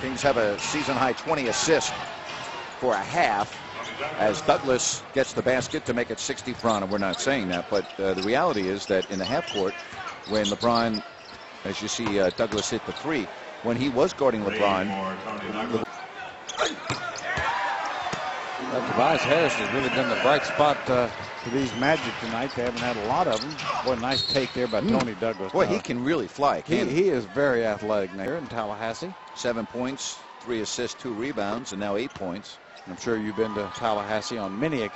Kings have a season high 20 assists for a half as Douglas gets the basket to make it 60 front. And we're not saying that, but uh, the reality is that in the half court, when LeBron, as you see uh, Douglas hit the three, when he was guarding LeBron, Well, Tobias Harris has really been the bright spot uh, for these Magic tonight. They haven't had a lot of them. Boy, nice take there by Toney Douglas. boy, Uh, he can really fly. he, he? he is very athletic now here in Tallahassee. Seven points, three assists, two rebounds, and now eight points. I'm sure you've been to Tallahassee on many occasions.